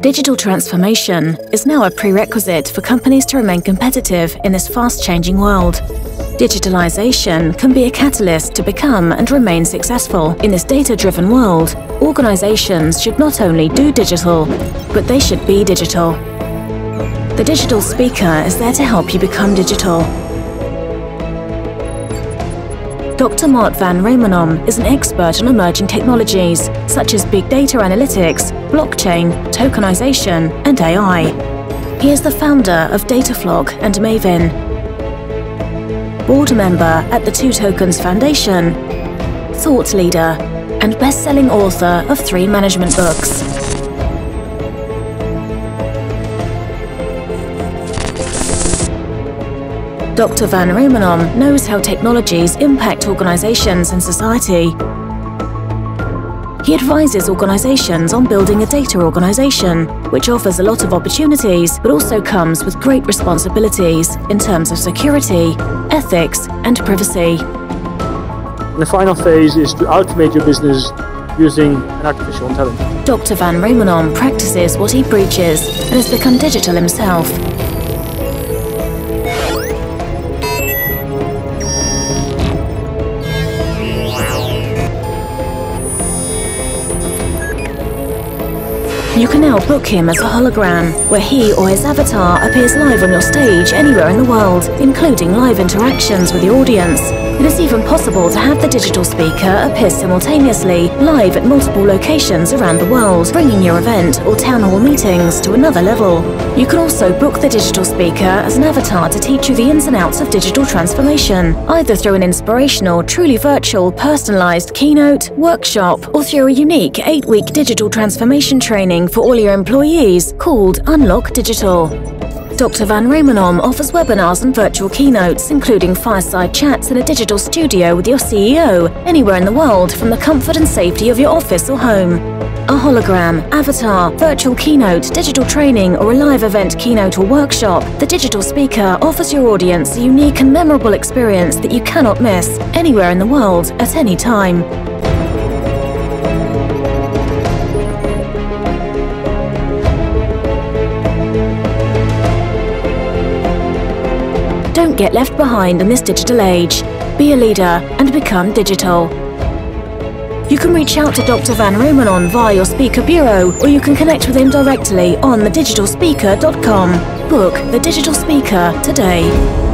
Digital transformation is now a prerequisite for companies to remain competitive in this fast-changing world. Digitalization can be a catalyst to become and remain successful in this data-driven world. Organizations should not only do digital, but they should be digital. The digital speaker is there to help you become digital. Dr. Mark van Rijmenam is an expert on emerging technologies such as big data analytics, blockchain, tokenization, and AI. He is the founder of Datafloq and Mavin. Board member at the Two Tokens Foundation, thought leader, and best-selling author of three management books. Dr. Van Rijmenam knows how technologies impact organizations and society. He advises organizations on building a data organization, which offers a lot of opportunities but also comes with great responsibilities in terms of security, ethics, and privacy. The final phase is to automate your business using an artificial intelligence. Dr. Van Rijmenam practices what he preaches and has become digital himself. You can now book him as a hologram, where he or his avatar appears live on your stage anywhere in the world, including live interactions with the audience. It is even possible to have the digital speaker appear simultaneously, live at multiple locations around the world, bringing your event or town hall meetings to another level. You can also book the digital speaker as an avatar to teach you the ins and outs of digital transformation, either through an inspirational, truly virtual, personalized keynote, workshop, or through a unique eight-week digital transformation training for all your employees called Unlock Digital. Dr. Van Rijmenam offers webinars and virtual keynotes, including fireside chats in a digital studio with your CEO, anywhere in the world from the comfort and safety of your office or home. A hologram, avatar, virtual keynote, digital training, or a live event keynote or workshop, the digital speaker offers your audience a unique and memorable experience that you cannot miss, anywhere in the world, at any time. Don't get left behind in this digital age. Be a leader and become digital. You can reach out to Dr. Van Rijmenam via your speaker bureau, or you can connect with him directly on thedigitalspeaker.com. Book The Digital Speaker today.